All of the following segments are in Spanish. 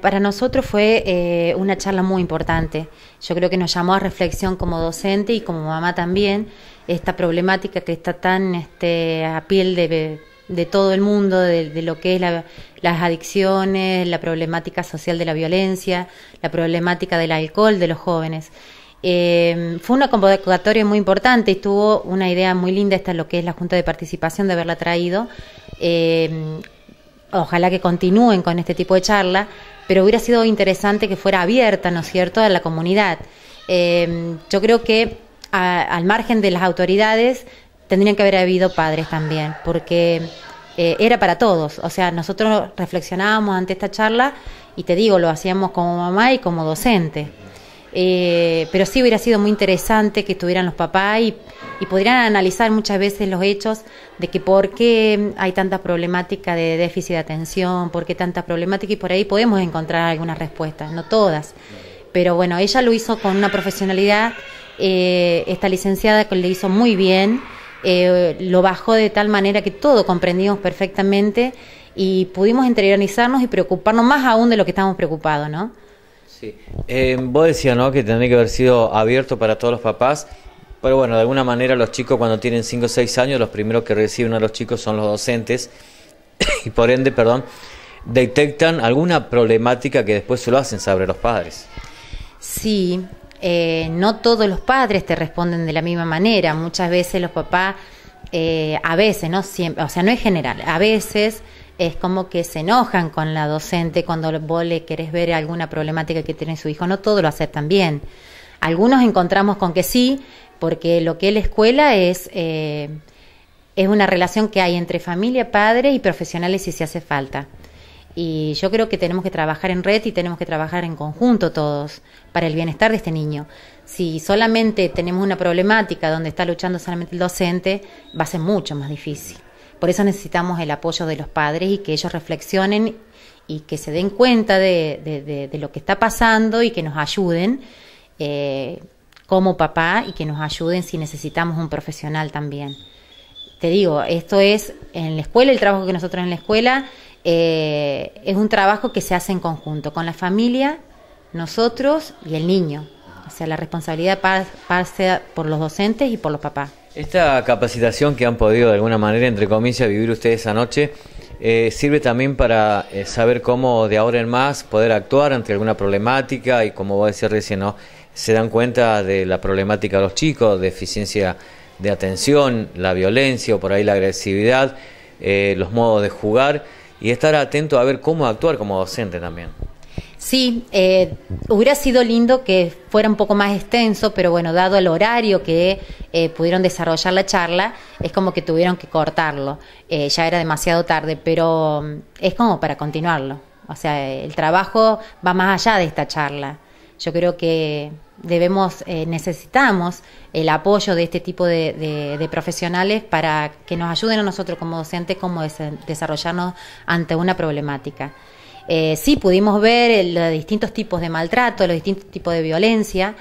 Para nosotros fue eh, una charla muy importante. Yo creo que nos llamó a reflexión como docente y como mamá también esta problemática que está tan este, a piel de, todo el mundo, de, lo que es las adicciones, la problemática social de la violencia, la problemática del alcohol de los jóvenes. Eh, fue una convocatoria muy importante y tuvo una idea muy linda, esta lo que es la Junta de Participación, de haberla traído. Eh, ojalá que continúen con este tipo de charla, pero hubiera sido interesante que fuera abierta, ¿no es cierto?, a la comunidad. Eh, yo creo que al margen de las autoridades tendrían que haber habido padres también, porque era para todos. O sea, nosotros reflexionábamos ante esta charla y te digo, lo hacíamos como mamá y como docente. Eh, pero sí hubiera sido muy interesante que estuvieran los papás y, y podrían analizar muchas veces los hechos de que por qué hay tanta problemática de déficit de atención, por qué tanta problemática y por ahí podemos encontrar algunas respuestas, no todas. Pero bueno, ella lo hizo con una profesionalidad, eh, esta licenciada que le hizo muy bien, eh, lo bajó de tal manera que todo comprendimos perfectamente y pudimos interiorizarnos y preocuparnos más aún de lo que estamos preocupados, ¿no? Sí. Eh, vos decías, ¿no? Que tendría que haber sido abierto para todos los papás. Pero bueno, de alguna manera los chicos cuando tienen 5 o 6 años, los primeros que reciben a los chicos son los docentes. y por ende, perdón, detectan alguna problemática que después se lo hacen saber los padres. Sí, eh, no todos los padres te responden de la misma manera. Muchas veces los papás, eh, a veces, no siempre, o sea, no es general, a veces es como que se enojan con la docente cuando vos le querés ver alguna problemática que tiene su hijo. No todo lo aceptan bien. Algunos encontramos con que sí, porque lo que es la escuela es, eh, es una relación que hay entre familia, padre y profesionales si se hace falta. Y yo creo que tenemos que trabajar en red y tenemos que trabajar en conjunto todos para el bienestar de este niño. Si solamente tenemos una problemática donde está luchando solamente el docente, va a ser mucho más difícil. Por eso necesitamos el apoyo de los padres y que ellos reflexionen y que se den cuenta de, lo que está pasando y que nos ayuden eh, como papá y que nos ayuden si necesitamos un profesional también. Te digo, esto es en la escuela, el trabajo que nosotros en la escuela eh, es un trabajo que se hace en conjunto con la familia, nosotros y el niño. O sea, la responsabilidad pasa por los docentes y por los papás. Esta capacitación que han podido de alguna manera, entre comillas, vivir ustedes anoche, eh, sirve también para eh, saber cómo de ahora en más poder actuar ante alguna problemática y como vos decías recién, ¿no? se dan cuenta de la problemática de los chicos, deficiencia de atención, la violencia o por ahí la agresividad, eh, los modos de jugar y estar atento a ver cómo actuar como docente también. Sí, eh, hubiera sido lindo que fuera un poco más extenso, pero bueno, dado el horario que eh, pudieron desarrollar la charla, es como que tuvieron que cortarlo. Eh, ya era demasiado tarde, pero mm, es como para continuarlo. O sea, el trabajo va más allá de esta charla. Yo creo que debemos, necesitamos el apoyo de este tipo de, profesionales para que nos ayuden a nosotros como docentes cómo desarrollarnos ante una problemática. Eh, sí, pudimos ver los distintos tipos de maltrato, los distintos tipos de violencia,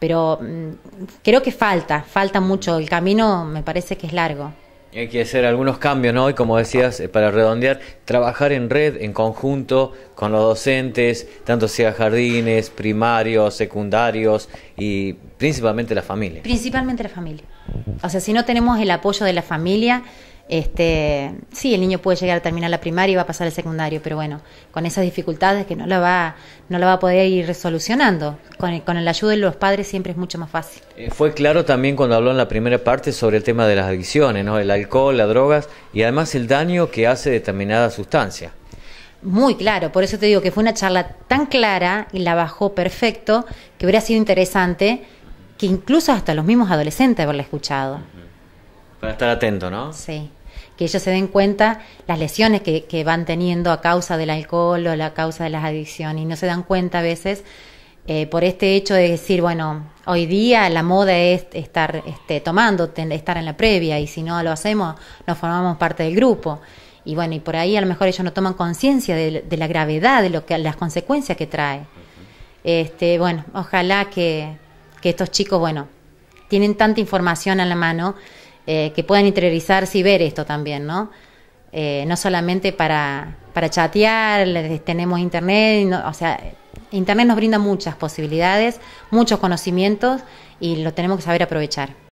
pero mm, creo que falta, falta mucho. El camino me parece que es largo. Hay que hacer algunos cambios, ¿no? Y como decías, eh, para redondear, trabajar en red, en conjunto, con los docentes, tanto sea jardines, primarios, secundarios y principalmente la familia. Principalmente la familia. O sea, si no tenemos el apoyo de la familia, este, sí, el niño puede llegar a terminar la primaria y va a pasar el secundario, pero bueno, con esas dificultades que no la va, no la va a poder ir resolucionando. Con el, con el ayuda de los padres siempre es mucho más fácil. Eh, fue claro también cuando habló en la primera parte sobre el tema de las adicciones, ¿no? El alcohol, las drogas y además el daño que hace determinada sustancia. Muy claro, por eso te digo que fue una charla tan clara y la bajó perfecto que hubiera sido interesante que incluso hasta los mismos adolescentes haberla escuchado. Para estar atento, ¿no? Sí que ellos se den cuenta las lesiones que, van teniendo a causa del alcohol o a causa de las adicciones y no se dan cuenta a veces eh, por este hecho de decir, bueno, hoy día la moda es estar este, tomando, estar en la previa y si no lo hacemos, no formamos parte del grupo. Y bueno, y por ahí a lo mejor ellos no toman conciencia de, la gravedad, de lo que, las consecuencias que trae. Este, bueno, ojalá que, que estos chicos, bueno, tienen tanta información a la mano eh, que puedan interiorizarse y ver esto también, ¿no? eh, no solamente para, para chatear, tenemos internet, o sea, internet nos brinda muchas posibilidades, muchos conocimientos y lo tenemos que saber aprovechar.